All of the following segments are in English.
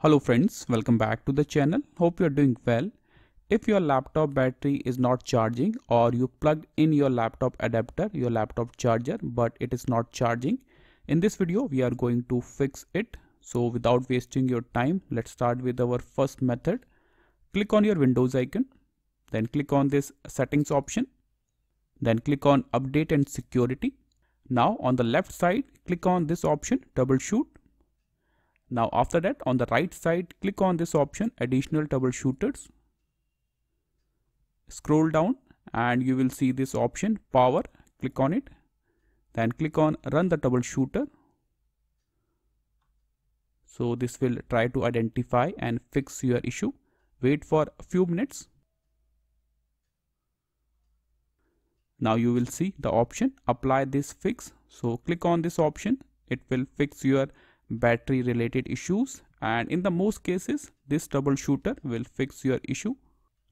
Hello friends, welcome back to the channel. Hope you're doing well. If your laptop battery is not charging or you plugged in your laptop adapter, your laptop charger, but it is not charging, in this video we are going to fix it. So without wasting your time, let's start with our first method. Click on your Windows icon, then click on this settings option, then click on update and security. Now on the left side, click on this option troubleshoot now after that on the right side click on this option additional troubleshooters. Scroll down and you will see this option power click on it then click on run the troubleshooter. So this will try to identify and fix your issue. Wait for a few minutes. Now you will see the option apply this fix. So click on this option. It will fix your battery related issues and in the most cases this troubleshooter will fix your issue.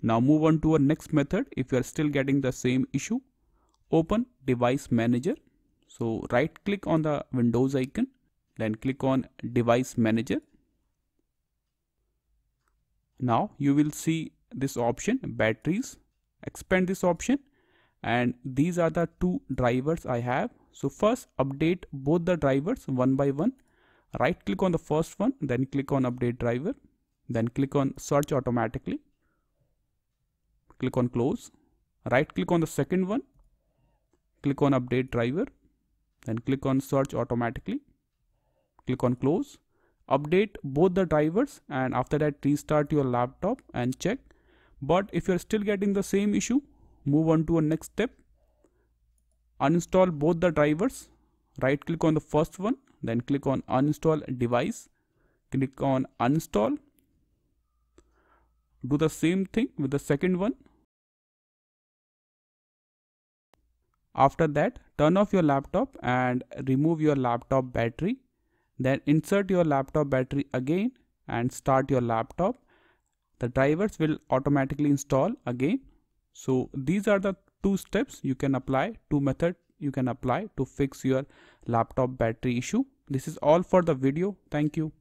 Now move on to our next method if you are still getting the same issue. Open device manager. So right click on the windows icon then click on device manager. Now you will see this option batteries expand this option and these are the two drivers I have. So first update both the drivers one by one right click on the first one then click on update driver then click on search automatically. Click on close. Right click on the second one click on update driver then click on search automatically. Click on close. Update both the drivers and after that restart your laptop and check. But if you're still getting the same issue move on to a next step. Uninstall both the drivers right click on the first one then click on uninstall device click on uninstall. Do the same thing with the second one. After that turn off your laptop and remove your laptop battery. Then insert your laptop battery again and start your laptop. The drivers will automatically install again. So these are the two steps you can apply two method you can apply to fix your laptop battery issue this is all for the video. Thank you.